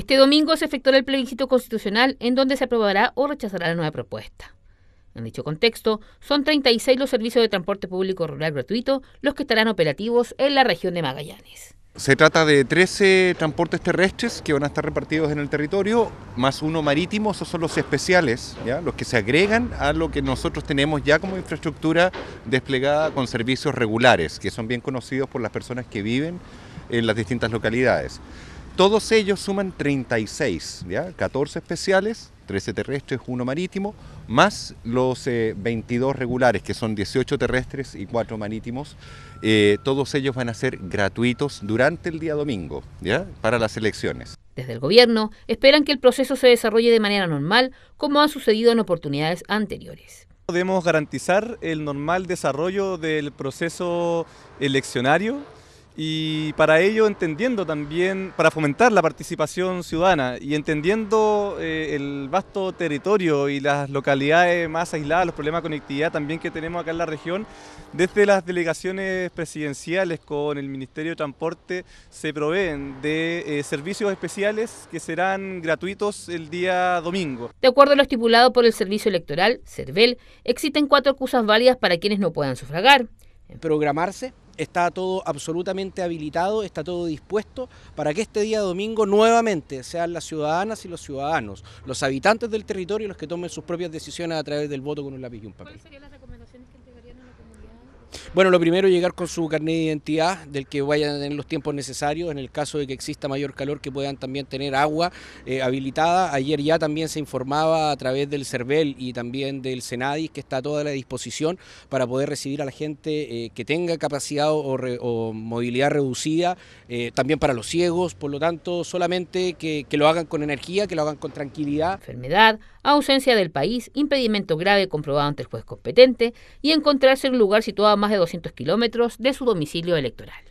Este domingo se efectuará el plebiscito constitucional en donde se aprobará o rechazará la nueva propuesta. En dicho contexto, son 36 los servicios de transporte público rural gratuito los que estarán operativos en la región de Magallanes. Se trata de 13 transportes terrestres que van a estar repartidos en el territorio, más uno marítimo, esos son los especiales, ¿ya? los que se agregan a lo que nosotros tenemos ya como infraestructura desplegada con servicios regulares, que son bien conocidos por las personas que viven en las distintas localidades. Todos ellos suman 36, ¿ya? 14 especiales, 13 terrestres, uno marítimo, más los 22 eh, regulares, que son 18 terrestres y 4 marítimos. Eh, todos ellos van a ser gratuitos durante el día domingo, ¿ya? Para las elecciones. Desde el gobierno esperan que el proceso se desarrolle de manera normal, como ha sucedido en oportunidades anteriores. Podemos garantizar el normal desarrollo del proceso eleccionario y para ello entendiendo también, para fomentar la participación ciudadana y entendiendo eh, el vasto territorio y las localidades más aisladas, los problemas de conectividad también que tenemos acá en la región, desde las delegaciones presidenciales con el Ministerio de Transporte se proveen de eh, servicios especiales que serán gratuitos el día domingo. De acuerdo a lo estipulado por el Servicio Electoral, CERVEL, existen cuatro excusas válidas para quienes no puedan sufragar. Programarse está todo absolutamente habilitado, está todo dispuesto para que este día domingo nuevamente sean las ciudadanas y los ciudadanos, los habitantes del territorio los que tomen sus propias decisiones a través del voto con un lápiz y un papel. Bueno, lo primero, llegar con su carnet de identidad, del que vayan a tener los tiempos necesarios, en el caso de que exista mayor calor, que puedan también tener agua eh, habilitada. Ayer ya también se informaba a través del CERVEL y también del SENADIS que está a toda la disposición para poder recibir a la gente eh, que tenga capacidad o, movilidad reducida, eh, también para los ciegos, por lo tanto, solamente que, que lo hagan con energía, que lo hagan con tranquilidad. Enfermedad, ausencia del país, impedimento grave comprobado ante el juez competente y encontrarse en un lugar situado a más de 200 kilómetros de su domicilio electoral.